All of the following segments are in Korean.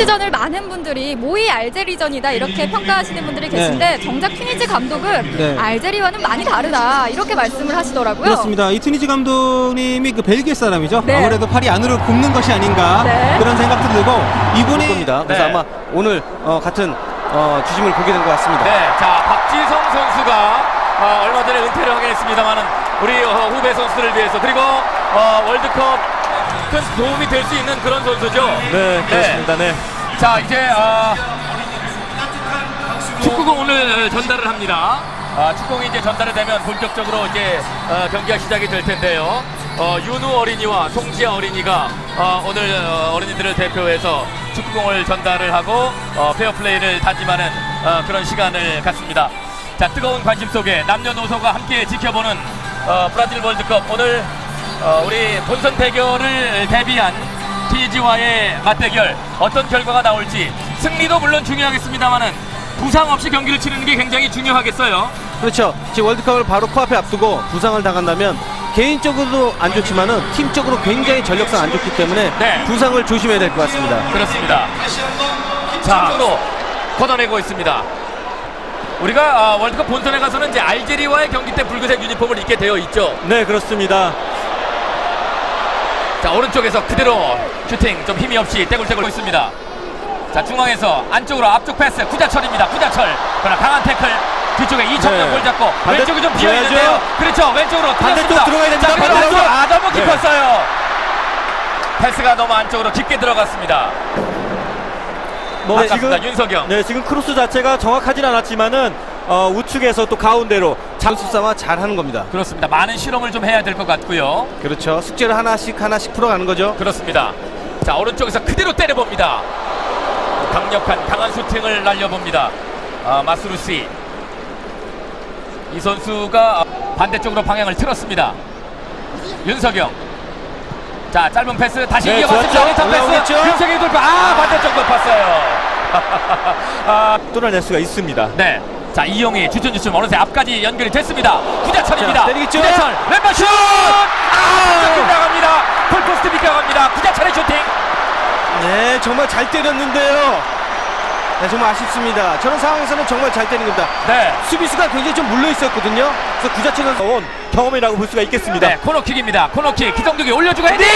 튀니지전을 많은 분들이 모의 알제리전이다 이렇게 평가하시는 분들이 계신데 정작 튀니지 감독은 네. 알제리와는 많이 다르다 이렇게 말씀을 하시더라고요. 그렇습니다. 이 트니지 감독님이 그 벨기에 사람이죠. 네. 아무래도 팔이 안으로 굽는 것이 아닌가 네. 그런 생각도 들고 이분이 겁니다. 그래서 네. 아마 오늘 어, 같은 어, 주심을 보게 된 것 같습니다. 네, 자 박지성 선수가 어, 얼마 전에 은퇴를 하긴 했습니다만은 우리 어, 후배 선수들을 위해서 그리고 어, 월드컵 큰 도움이 될 수 있는 그런 선수죠. 네, 그렇습니다. 네. 자 이제 어, 축구공을 전달을 합니다. 아, 축구공이 이제 전달이 되면 본격적으로 이제 어, 경기가 시작이 될 텐데요. 어, 윤우 어린이와 송지아 어린이가 어, 오늘 어, 어린이들을 대표해서 축구공을 전달을 하고 어, 페어플레이를 다짐하는 어, 그런 시간을 갖습니다. 자 뜨거운 관심 속에 남녀노소가 함께 지켜보는 어, 브라질 월드컵 오늘 어, 우리 본선 대결을 대비한 TG와의 맞대결 어떤 결과가 나올지 승리도 물론 중요하겠습니다만은 부상 없이 경기를 치르는 게 굉장히 중요하겠어요. 그렇죠. 지금 월드컵을 바로 코앞에 앞두고 부상을 당한다면 개인적으로도 안 좋지만은 팀적으로 굉장히 전력상 안 좋기 때문에 네. 부상을 조심해야 될 것 같습니다. 그렇습니다. 자, 또 걷어내고 있습니다. 우리가 아, 월드컵 본선에 가서는 이제 알제리와의 경기 때 붉은색 유니폼을 입게 되어 있죠. 네, 그렇습니다. 자 오른쪽에서 그대로 슈팅 좀 힘이 없이 떼굴떼굴 있습니다. 자 중앙에서 안쪽으로 앞쪽 패스 구자철입니다. 구자철 그러나 강한 태클 뒤쪽에 이청용 네. 볼 잡고 왼쪽이 좀 비어 있는데요. 비어야죠. 그렇죠 왼쪽으로 반대쪽 뚫렸습니다. 들어가야 됩니다. 반대쪽. 아 너무 네. 깊었어요. 패스가 너무 안쪽으로 깊게 들어갔습니다. 뭐 아깝습니다. 윤석영. 네, 지금 크로스 자체가 정확하진 않았지만은 어, 우측에서 또 가운데로 장수삼아 잘 하는 겁니다. 그렇습니다. 많은 실험을 좀 해야 될 것 같고요. 그렇죠. 숙제를 하나씩 하나씩 풀어가는 거죠. 그렇습니다. 자 오른쪽에서 그대로 때려봅니다. 강력한 강한 슈팅을 날려봅니다. 아, 마스루시 이 선수가 반대쪽으로 방향을 틀었습니다. 윤석영 자 짧은 패스 다시 네. 리턴 패스. 윤석영이 돌파 아 반대쪽 높았어요. 아, 뚫어낼 수가 있습니다. 네. 자 이용이 주춤주춤 어느새 앞까지 연결이 됐습니다. 구자철입니다. 구자철 왼발 슛! 아! 빗나갑니다. 골포스트 빗나갑니다. 구자철의 슈팅. 네, 정말 잘 때렸는데요. 네, 정말 아쉽습니다. 저런 상황에서는 정말 잘 때린 겁니다. 네. 수비수가 굉장히 좀 물러 있었거든요. 그래서 구자철 선수 온 경험이라고 볼 수가 있겠습니다. 네, 코너킥입니다. 코너킥 기성용이 올려주고 헤딩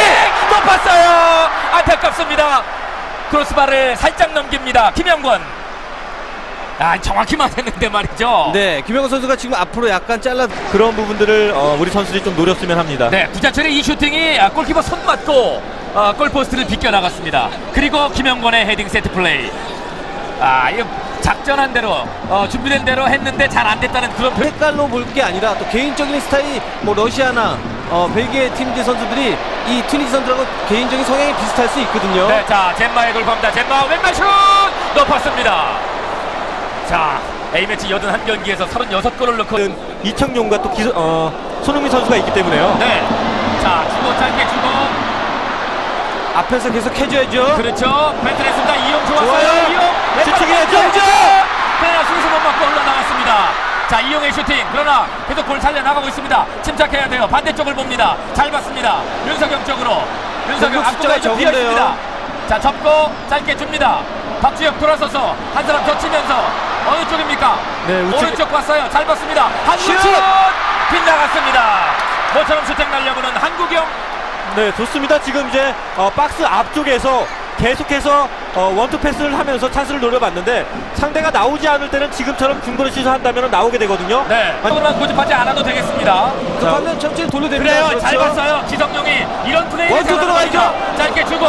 높았어요. 안타깝습니다. 크로스바를 살짝 넘깁니다. 김영권. 아 정확히 맞았는데 말이죠. 네, 김영권 선수가 지금 앞으로 약간 잘라 그런 부분들을 어, 우리 선수들이 좀 노렸으면 합니다. 네, 구자철의 이 슈팅이 아, 골키퍼 손 맞고 아, 골포스트를 비껴 나갔습니다. 그리고 김영권의 헤딩 세트 플레이. 아, 이거 작전한 대로 어, 준비된 대로 했는데 잘 안 됐다는 그런 표... 색깔로 볼 게 아니라 또 개인적인 스타일이 뭐 러시아나 어, 벨기에 팀들 선수들이 이 튀니지 선수들하고 개인적인 성향이 비슷할 수 있거든요. 네, 자 젠마의 돌파입니다. 젠마 왼발 슛 높았습니다. 자 A매치 81경기에서 36골을 넣고 이청용과 또 기, 어, 손흥민 선수가 있기 때문에요. 네. 자 주고 짧게 주고 앞에서 계속 해줘야죠. 그렇죠. 벤트했습니다. 이용 좋았어요. 이용 슈팅해야죠. 그러나 수비수 못 맞고 흘러나갔습니다. 자 이용의 슈팅 그러나 계속 골 살려 나가고 있습니다. 침착해야 돼요. 반대쪽을 봅니다. 잘 봤습니다. 윤석영 쪽으로 윤석영 앞구가 좀 비어 적은데요. 있습니다. 자 접고 짧게 줍니다. 박주혁 돌아서서 한 사람 젖히면서 어느 쪽입니까? 네, 우측- 오른쪽 봤어요. 잘 봤습니다. 한국 슛! 슛 빗나갔습니다. 모처럼 슈팅 날려보는 한국영 네, 좋습니다. 지금 이제 어, 박스 앞쪽에서 계속해서 어, 원투 패스를 하면서 찬스를 노려봤는데 상대가 나오지 않을 때는 지금처럼 중거리 슛을 한다면 나오게 되거든요. 네. 그만 고집하지 않아도 되겠습니다. 급하면 천천히 돌려댑니다. 그래요. 그렇죠. 잘 봤어요. 기성용이 이런 플레이를 원투. 겁니다. 짧게 주고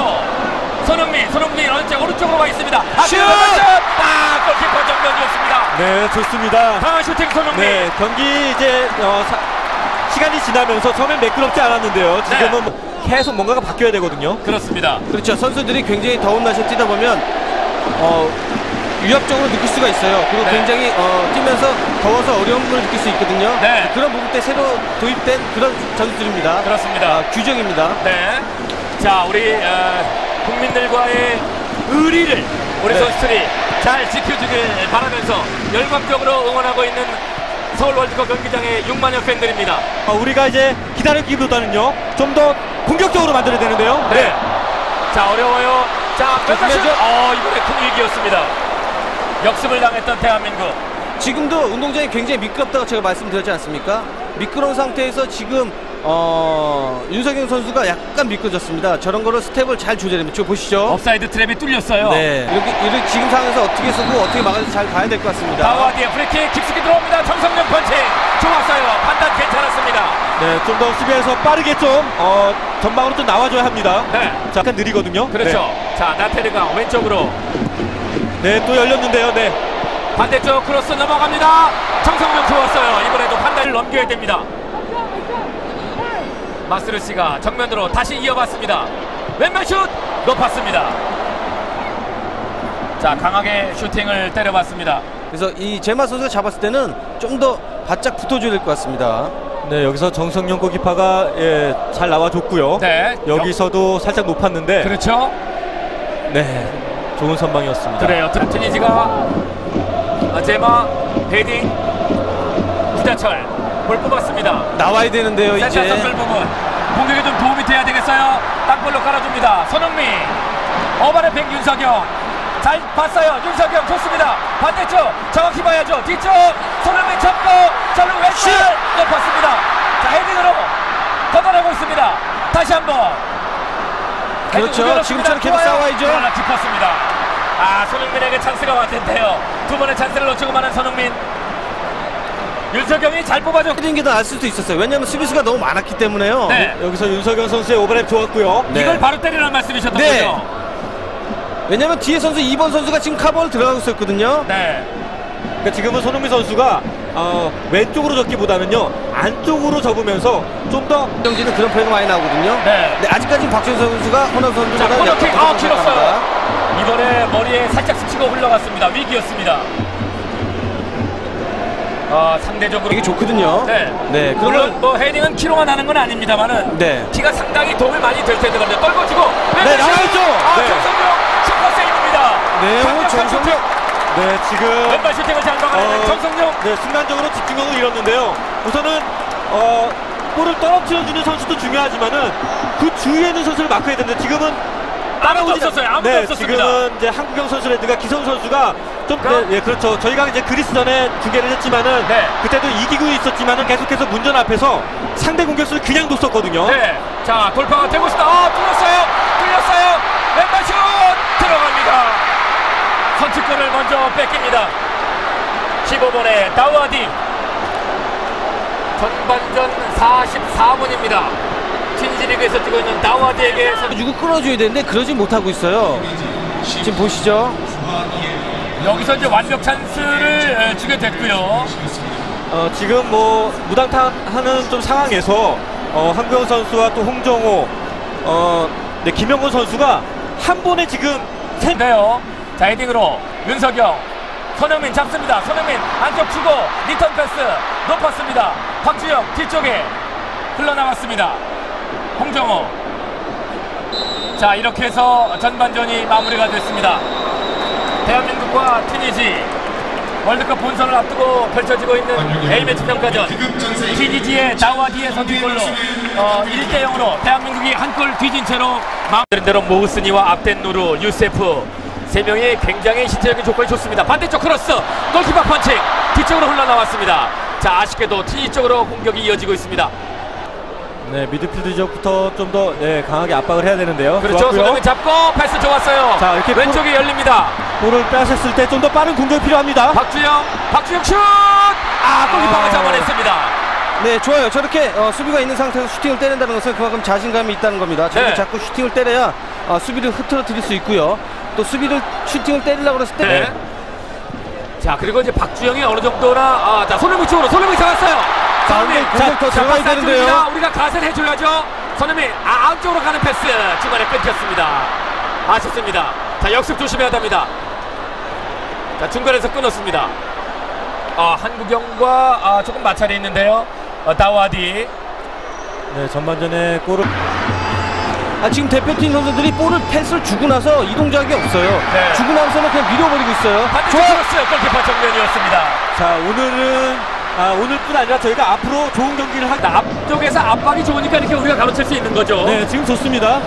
손흥민, 손흥민 오른쪽 오른쪽으로 가 있습니다. 아, 슛! 슛! 아, 골키퍼 정면이었습니다. 네, 좋습니다. 강한 슈팅 손흥민. 네, 경기 이제 어, 사- 시간이 지나면서 처음엔 매끄럽지 않았는데요. 지금은 네. 계속 뭔가가 바뀌어야 되거든요. 그렇습니다. 그렇죠. 선수들이 굉장히 더운 날씨에 뛰다 보면 어, 위협적으로 느낄 수가 있어요. 그리고 네. 굉장히 어, 뛰면서 더워서 어려움을 느낄 수 있거든요. 네. 그런 부분 때 새로 도입된 그런 선수들입니다. 그렇습니다. 아, 규정입니다. 네. 자, 우리 어, 국민들과의 의리를 우리 네. 선수들이 잘 지켜주길 바라면서 열광적으로 응원하고 있는 서울 월드컵 경기장의 6만여 팬들입니다. 어, 우리가 이제 기다리기보다는요, 좀 더 공격적으로 만들어야 되는데요. 네. 자, 어려워요. 자, 왼발 슛! 조심해야죠. 어, 이번에 큰 위기였습니다. 역습을 당했던 대한민국. 지금도 운동장이 굉장히 미끄럽다고 제가 말씀드렸지 않습니까? 미끄러운 상태에서 지금 어, 윤석영 선수가 약간 미끄러졌습니다. 저런 거를 스텝을 잘 조절합니다. 지금 보시죠. 업사이드 트랩이 뚫렸어요. 네, 이렇게, 이렇게 지금 상황에서 어떻게 쓰고 어떻게 막아야지 잘 봐야 될 것 같습니다. 다와디의 프리킥 깊숙이 들어옵니다. 정성룡 펀칭. 좋았어요. 판단 괜찮았습니다. 네, 좀 더 수비에서 빠르게 좀 어, 전방으로 좀 나와줘야 합니다. 네. 자, 약간 느리거든요. 그렇죠. 자, 나테르가 왼쪽으로 네, 네, 또 열렸는데요. 네. 반대쪽 크로스 넘어갑니다. 정성룡 좋았어요. 이번에도 판단을 넘겨야 됩니다. 마스르 씨가 정면으로 다시 이어봤습니다. 왼발 슛 높았습니다. 자, 강하게 슈팅을 때려봤습니다. 그래서 이 제마 선수가 잡았을 때는 좀 더 바짝 붙어줘야 될 것 같습니다. 네, 여기서 정성용 골키퍼가 예, 잘 나와줬고요. 네. 여기서도 살짝 높았는데 그렇죠. 네, 좋은 선방이었습니다. 그래요. 트니지가 아, 제마 헤딩 구자철 볼 뽑았습니다. 나와야 되는데요, 센터 이제. 선별 부분 공격에 좀 도움이 돼야 되겠어요. 땅볼로 깔아줍니다. 손흥민 어바의 백 윤석영 잘 봤어요. 윤석영 좋습니다. 반대쪽 정확히 봐야죠. 뒤쪽 손흥민 잡고 저는 왼발 높았습니다. 자 헤딩으로 걷어내고 있습니다. 다시 한번 그렇죠. 지금처럼 계속. 싸워야죠. 그러나 깊었습니다. 아 손흥민에게 찬스가 왔는데요. 두 번의 찬스를 놓치고 마는 손흥민 윤석영이 잘 뽑아줘. 헤딩 게더 나을 수도 있었어요. 왜냐하면 수비수가 너무 많았기 때문에요. 네. 여기서 윤석영 선수의 오버랩 좋았고요. 네. 이걸 바로 때리라는 말씀이셨던 네. 거죠? 왜냐면 뒤에 선수 2번 선수가 지금 카버를 들어가고 있었거든요. 네. 그러니까 지금은 손흥민 선수가 어, 왼쪽으로 접기보다는요 안쪽으로 접으면서 좀더 경기는 그런 플레이가 많이 나오거든요. 네. 아직까지는 박준 선수가 호남 자, 선수보다 코너킥 약간 아더 길었어요. 이번에 머리에 살짝 스치고 흘러갔습니다. 위기였습니다. 아 상대적으로 이게 좋거든요. 네. 네, 물론 그러면 뭐 헤딩은 키로가 나는 건 아닙니다만은 네. 키가 상당히 도움이 많이 될 텐데 말이죠. 떨궈지고 슛! 나와있죠. 아 네. 정성용 슈퍼 세이브입니다. 네. 슈팅. 네 지금 왼발 슈팅을 잘 막아내는 어, 정성용. 네 순간적으로 집중력을 잃었는데요. 우선은 어, 볼을 떨어뜨려 주는 선수도 중요하지만은 그 주위에 있는 선수를 마크해야 되는데 지금은 따라오지 없었어요. 아무도 네, 없었습니다. 지금은 이제 한국영 선수라든가 기성 선수가 좀? 네, 예, 그렇죠. 저희가 이제 그리스전에 중계를 했지만은 네. 그때도 이기고 있었지만은 계속해서 문전 앞에서 상대 공격수를 그냥 뒀었거든요. 네. 자, 돌파가 되고 있다. 아, 뚫렸어요. 뚫렸어요. 왼발 슛 들어갑니다. 선취권을 먼저 뺏깁니다. 15번의 다우아디. 전반전 44분입니다. 틴지리그에서 뛰고 있는 다우아디에게 선- 주고 끌어줘야 되는데 그러지 못하고 있어요. 지금 보시죠. 여기서 이제 완벽 찬스를 에, 주게 됐고요. 어, 지금 뭐 무당타하는 좀 상황에서 어, 한국영 선수와 또 홍정호, 어, 네, 김영권 선수가 한 번에 지금 세 네요. 자, 헤딩으로 윤석영. 손흥민 잡습니다. 손흥민 안쪽 주고 리턴 패스 높았습니다. 박주영 뒤쪽에 흘러나왔습니다. 홍정호. 자, 이렇게 해서 전반전이 마무리가 됐습니다. 대한민국과 튀니지 월드컵 본선을 앞두고 펼쳐지고 있는 A매치 평가전 튀니지의 다와디의 선취골로 어, 1대 0으로 대한민국이 한 골 뒤진 채로 마음대로 대로 모우스니와 압덴누르, 유세프 세 명이 굉장히 신체적인 조건이 좋습니다. 반대쪽 크로스 골키퍼 펀칭 뒤쪽으로 흘러나왔습니다. 자 아쉽게도 튀니 쪽으로 공격이 이어지고 있습니다. 네, 미드필드 지역부터 좀 더 네, 강하게 압박을 해야 되는데요. 그렇죠. 손흥민 잡고 패스 좋았어요. 자, 이렇게 왼쪽이 열립니다. 볼을 뺏었을 때 좀 더 빠른 공격이 필요합니다. 박주영, 박주영 슛! 아 골키퍼가 아. 잡아냈습니다. 네, 좋아요. 저렇게 어, 수비가 있는 상태에서 슈팅을 때린다는 것은 그만큼 자신감이 있다는 겁니다. 저렇게 네. 자꾸 슈팅을 때려야 어, 수비를 흐트러뜨릴 수 있고요. 또 수비를 슈팅을 때리려고 그랬을 때 네. 자 그리고 이제 박주영이 어느 정도나 아, 자 손흥민 쪽으로 손흥민 잡았어요. 손흥민 근데 공격 더 들어가야 패스 되는데요. 우리가 가세를 해줘야죠. 손흥민 아 안쪽으로 가는 패스 중간에 끊겼습니다. 아쉽습니다. 자 역습 조심해야 됩니다. 자 중간에서 끊었습니다. 아 한국영과 아, 조금 마찰이 있는데요. 어, 다와디 네, 전반전에 골을 아, 지금 대표팀 선수들이 볼을 패스를 주고 나서 이동작이 없어요. 네. 주고 나서는 그냥 밀어버리고 있어요. 크로스 골키퍼 정면이었습니다. 자, 오늘은 아, 오늘뿐 아니라 저희가 앞으로 좋은 경기를 하 앞쪽에서 압박이 좋으니까 이렇게 우리가 가로챌 수 있는 거죠. 네, 지금 좋습니다.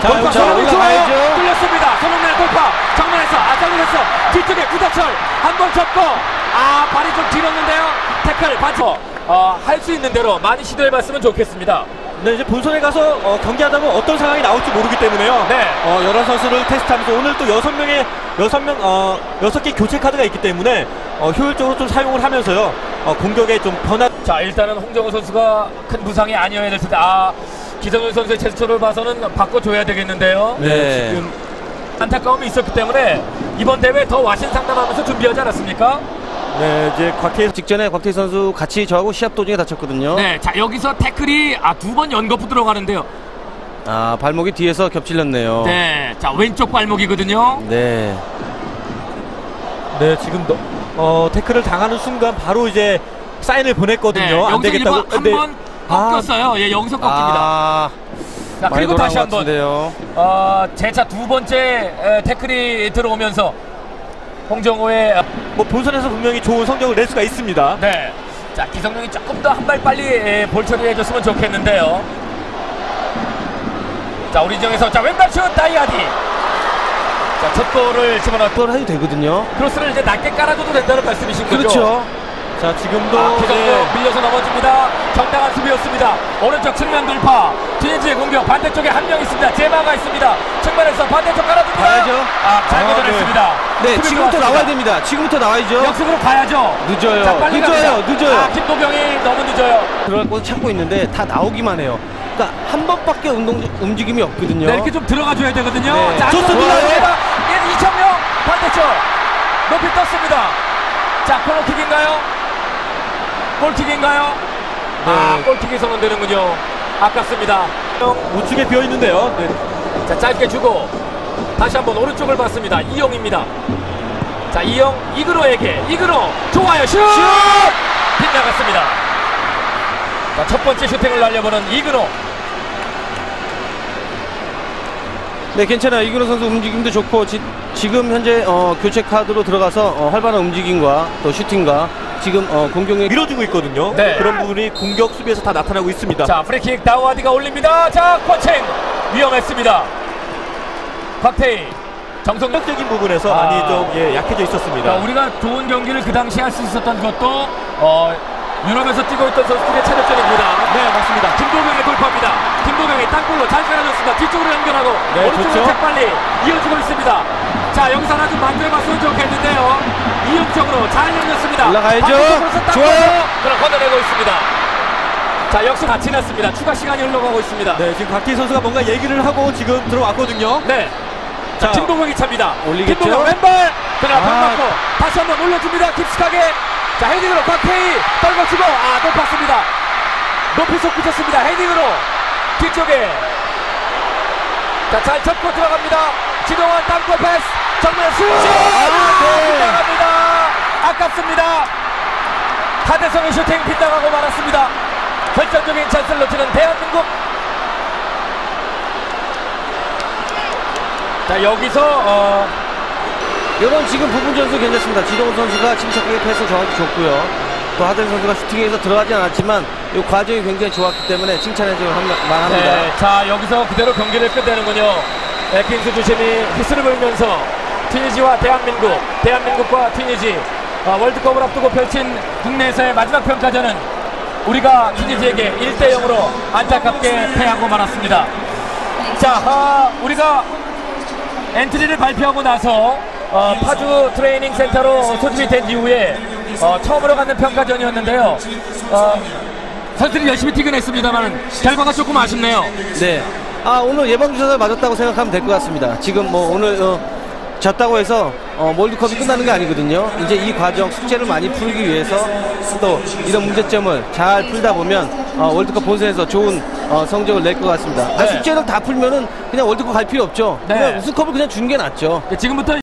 자, 돌파 손흥민 좋아요. 뚫렸습니다. 손흥민의 돌파. 정면에서 아장으로서 뒤쪽에 구다철 한번 접고 아 발이 좀 길었는데요. 태클 반쳐. 어, 할 수 있는 대로 많이 시도해봤으면 좋겠습니다. 네, 이제 본선에 가서 어, 경기하다 보면 어떤 상황이 나올지 모르기 때문에요. 네. 어, 여러 선수를 테스트하면서 오늘 또 여섯 명의 여섯 명 어, 여섯 개 교체 카드가 있기 때문에 어, 효율적으로 좀 사용을 하면서요. 어, 공격에 좀 변화 자 일단은 홍정호 선수가 큰 부상이 아니어야 될 텐데 아 기성윤 선수의 제스처를 봐서는 바꿔줘야 되겠는데요. 네. 지금 안타까움이 있었기 때문에 이번 대회 더 와신 상담하면서 준비하지 않았습니까? 네, 이제 곽태 직전에 곽태희 선수 같이 저하고 시합 도중에 다쳤거든요. 네, 자 여기서 태클이 아, 두 번 연거푸 들어가는데요. 아 발목이 뒤에서 겹질렸네요. 네, 자 왼쪽 발목이거든요. 네. 네, 지금 너, 어, 태클을 당하는 순간 바로 이제 사인을 보냈거든요. 네, 안 되겠다고. 근데 한번 아. 꺾였어요. 예, 여기서 꺾입니다. 아, 자 많이 그리고 다시 것 한번 같은데요. 어, 제차 두 번째 에, 태클이 들어오면서 홍정호의 어, 뭐 본선에서 분명히 좋은 성적을 낼 수가 있습니다. 네. 자, 기성용이 조금 더 한 발 빨리 에, 볼 처리해 줬으면 좋겠는데요. 자, 우리 정에서 자 왼발 슛 다이아디. 자, 첫 골을 집어넣고 그걸 해도 되거든요. 크로스를 이제 낮게 깔아줘도 된다는 말씀이신 거죠? 그렇죠. 자, 지금도 아, 기성용 네, 밀려서 넘어집니다. 정당한 수비였습니다. 오른쪽 측면 돌파. 뒤에지의 공격 반대쪽에 한 명 있습니다. 제마가 있습니다. 측면에서 반대쪽 깔아줍니다. 가야죠. 아, 잘 아, 걷어냈습니다. 네, 수비 지금부터 좋았습니다. 나와야 됩니다. 지금부터 나와야죠. 역습으로 가야죠. 늦어요. 자, 늦어요. 갑니다. 늦어요. 아, 김도경이 너무 늦어요. 들어갈 곳 찾고 있는데 다 나오기만 해요. 그러니까 한 번밖에 운동 움직임이 없거든요. 네, 이렇게 좀 들어가줘야 되거든요. 네. 자, 좋습니다. 예, 이청용 반대쪽 높이 떴습니다. 자, 코너킥인가요? 골킥인가요? 아, 네. 골킥이 선언되는군요. 아깝습니다. 우측에 비어 있는데요. 네. 자, 짧게 주고 다시 한번 오른쪽을 봤습니다. 이영입니다. 자, 이영 이그로에게 이그로 좋아요. 슛! 빗나갔습니다. 자, 첫 번째 슈팅을 날려보는 이근호. 네, 괜찮아요. 이근호 선수 움직임도 좋고 지금 현재 어, 교체 카드로 들어가서 어, 활발한 움직임과 또 슈팅과 지금 어, 공격에 밀어주고 있거든요. 네. 그런 부분이 공격 수비에서 다 나타나고 있습니다. 자, 프리킥 다와디가 올립니다. 자, 펀칭 위험했습니다. 박태희 정성 공격적인 부분에서 아. 많이 좀 예, 약해져 있었습니다. 자, 우리가 좋은 경기를 그 당시 할수 있었던 것도 어, 유럽에서 뛰고 있던 선수들의 체력전입니다. 네, 맞습니다. 김도경의 돌파입니다. 김도경이 땅볼로 잘 빼내줬습니다. 뒤쪽으로 연결하고 네, 오른쪽으로. 재빨리 이어주고 있습니다. 자, 하나 좀 만들어봤으면 좋겠는데요. 이용적으로 잘 열렸습니다. 올라가야죠. 좋아요. 그럼 걷어내고 있습니다. 자, 역시 다 지났습니다. 추가 시간이 흘러가고 있습니다. 네, 지금 박태 선수가 뭔가 얘기를 하고 지금 들어왔거든요. 네. 자, 자, 김동경이 찹니다. 올리겠죠? 김동경 왼발. 그러나 방 아. 맞고 다시 한번 올려줍니다. 깊숙하게. 자, 헤딩으로 박태희 떨궈주고 아, 높았습니다. 높이 속 붙였습니다. 헤딩으로 뒤쪽에. 자, 잘 접고 들어갑니다. 지동원 땅골 패스. 정면 슛! 아, 네. 빗나갑니다. 아깝습니다. 하대성의 슈팅 빗나가고 말았습니다. 결정적인 찬스를 놓치는 대한민국. 자, 여기서 어, 이런 지금 부분 전수 괜찮습니다. 지동원 선수가 침착하게 패스 정확히 좋고요. 또 하든 선수가 슈팅에서 들어가지 않았지만 이 과정이 굉장히 좋았기 때문에 칭찬해줄 만합니다. 네, 자 여기서 그대로 경기를 끝내는군요. 에킨스 주심이 휘슬을 불면서 튀니지와 대한민국, 대한민국과 튀니지 어, 월드컵을 앞두고 펼친 국내에서의 마지막 평가전은 우리가 튀니지에게 1대 0으로 안타깝게 패하고 말았습니다. 자, 아, 우리가 엔트리를 발표하고 나서 어, 파주 트레이닝 센터로 소집이 된 이후에 어, 처음으로 갖는 평가전이었는데요. 어, 선수들이 열심히 뛰어냈습니다만 결과가 조금 아쉽네요. 네. 아 오늘 예방 주사를 맞았다고 생각하면 될 것 같습니다. 지금 뭐 오늘 어, 졌다고 해서 어, 월드컵이 끝나는 게 아니거든요. 이제 이 과정 숙제를 많이 풀기 위해서 또 이런 문제점을 잘 풀다 보면 어, 월드컵 본선에서 좋은 어, 성적을 낼 것 같습니다. 아, 네. 숙제를 다 풀면은 그냥 월드컵 갈 필요 없죠. 네. 그냥 우승컵을 그냥 주는 게 낫죠. 지금부터